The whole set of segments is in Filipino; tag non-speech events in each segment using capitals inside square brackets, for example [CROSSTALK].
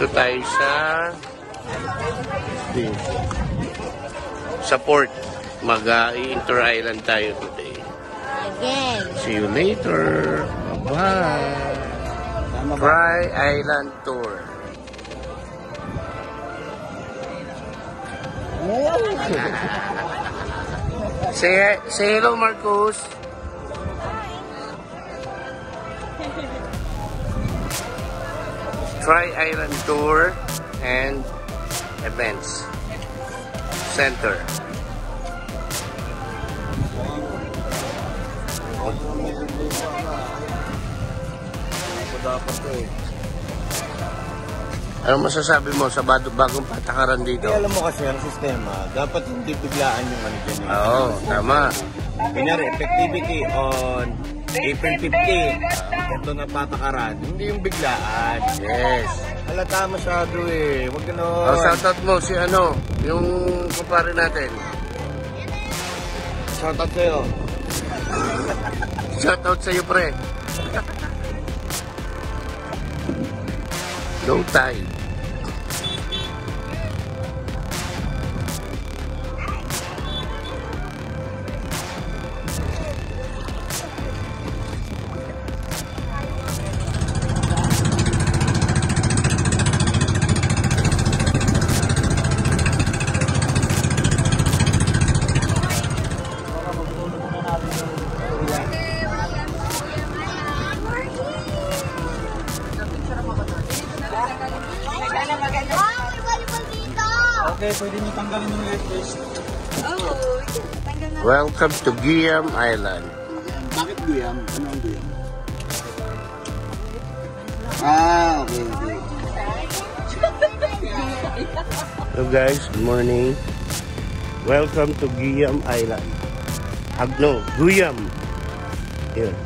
Dito tayo sa sa port. Mag-inter-island tayo today. Again. See you later. Bye-bye. Fry Island Tour. [LAUGHS] Say, say hello, Marcos. Try Island Tour and Events Center. Dapat eh. Ano masasabi mo sa bado- bagong patakaran dito? Kaya alam mo kasi ang sistema, dapat hindi biglaan yung ano dyan. yung- Oo, tama. Kunyari, effectivity on April 15. Uh, ito na patakaran. Hindi yung biglaan. Yes. Halata masyado eh. Huwag ganon. Oh, shoutout mo si ano, yung kumpare natin. Shoutout sa'yo. [LAUGHS] Shoutout sa iyo, pre. [LAUGHS] Low tide. Okay, pwede niyo tanggalin yung light face. Oh, tanggal na. Welcome to Guillaume Island. Bakit guyam? Ano ang guyam? Ah, okay, okay. Hello guys, good morning. Welcome to Guillaume Island. Agno, Guillaume. Here.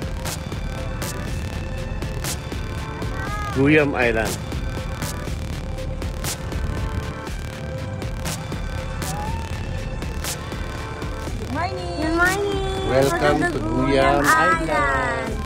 Guillaume Island. Welcome to Guyam Island.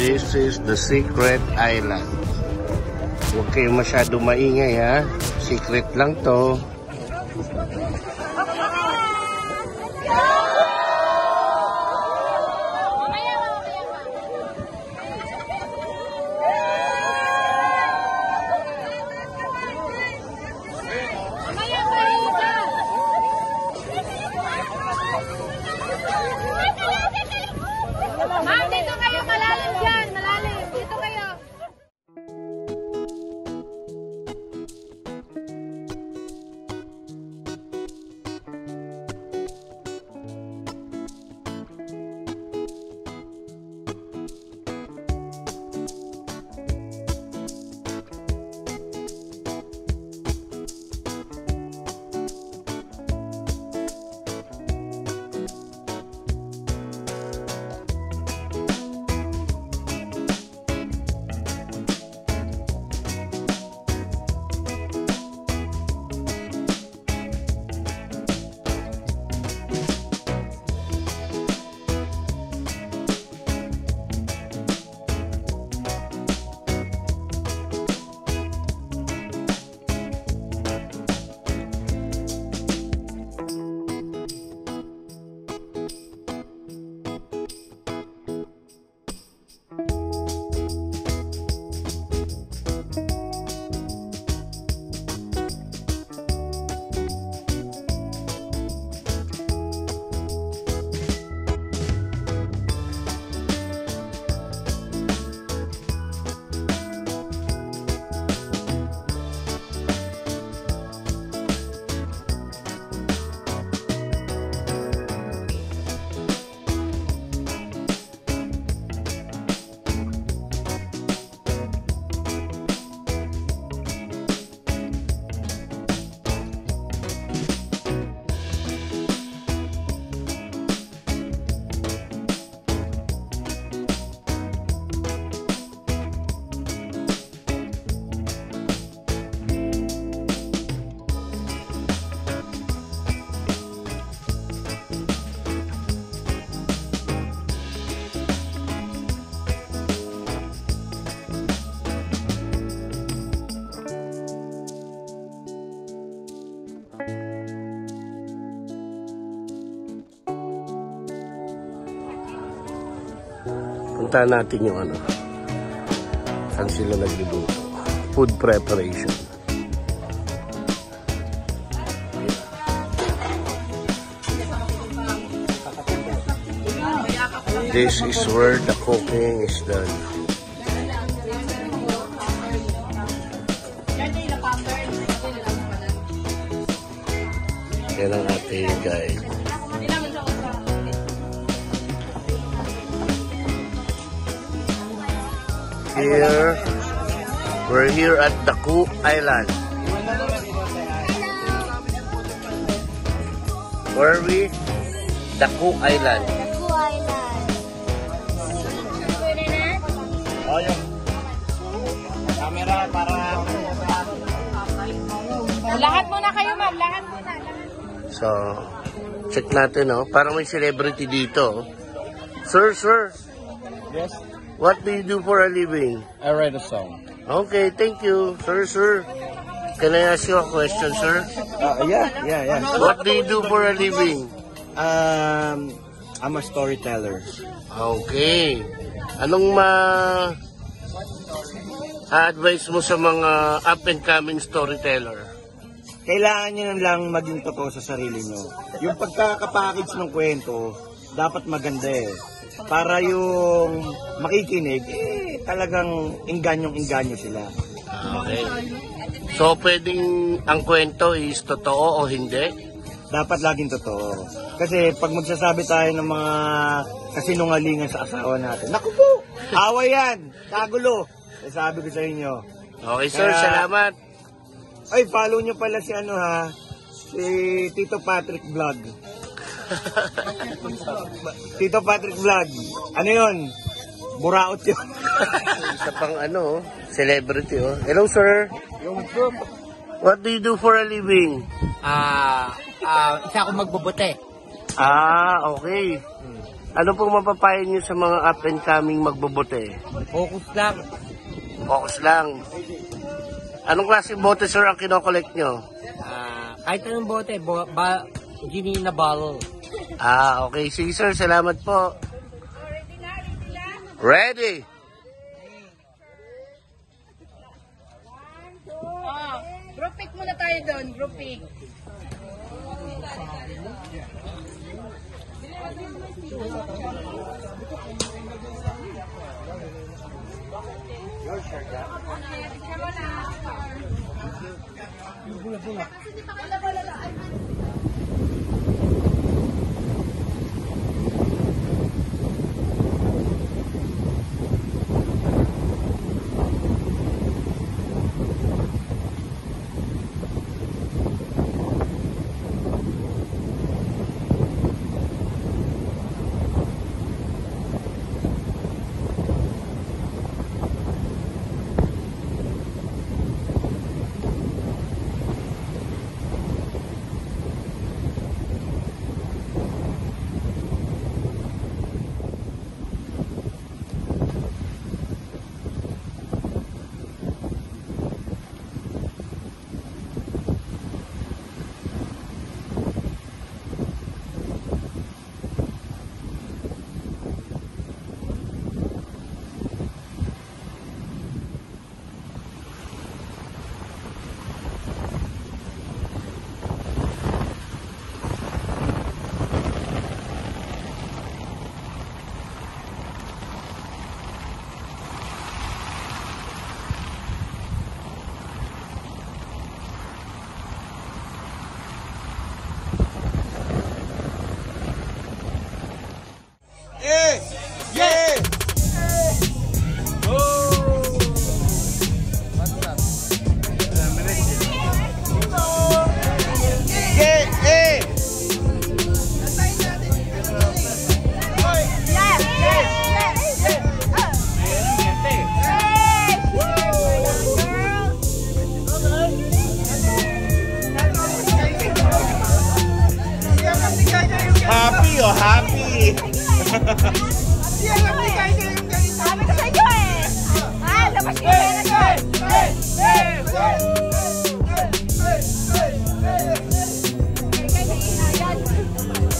This is the secret island. Huwag kayo masyado maingay ha. Secret lang to. Punta natin yung ano. Saan sila nagluluto. Food preparation. This is where the cooking is done. Yan ang ating guide. Here, we're here at Daku Island. Where are we? Daku Island. Oh, yung camera para Lahat muna kayo, ma'am. Lahat muna. So, check natin, oh. Parang may celebrity dito. oh. Sir, sir, Yes, what do you do for a living? I write a song. Okay, thank you. Sir, sir. Can I ask you a question, sir? Uh, yeah, yeah, yeah. What do you do for a living? Um, I'm a storyteller. Okay. Anong ma advice mo sa mga up and coming storyteller? Kailangan nyo lang maging totoo sa sarili nyo. Yung pagkakapackage ng kwento, dapat maganda eh. Para yung makikinig, eh, talagang inganyong-inganyo sila. Okay. So, pwedeng ang kwento is totoo o hindi? Dapat laging totoo. Kasi pag magsasabi tayo ng mga kasinungalingan sa asawa natin, naku po, away yan, kagulo. Eh, sabi ko sa inyo. Okay, sir. Kaya- Salamat. Ay, follow nyo pala si ano ha, si Tito Patrick Vlog. Tito Patrick Vlog. Ano yun? Buraot yun. Isa pang ano, celebrity, oh. Hello, sir. What do you do for a living? Ah, ah, isa ako magbobote. Ah, okay. Ano pong mapapayo niyo sa mga up and coming magbobote? Focus lang. Focus lang. Anong klaseng bote, sir, ang kinokollect nyo? Ah, kahit anong bote, bo, ba, gini na bottle. Ah, okay. Sige sir, salamat po. Ready? Oh, group pick muna tayo doon, group pick. Bula-bula. Bula-bula.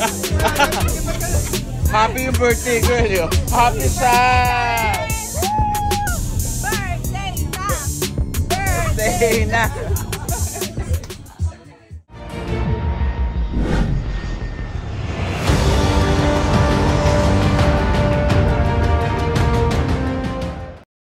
[LAUGHS] Happy birthday girl yo. Happy sa. Birthday na. Birthday na.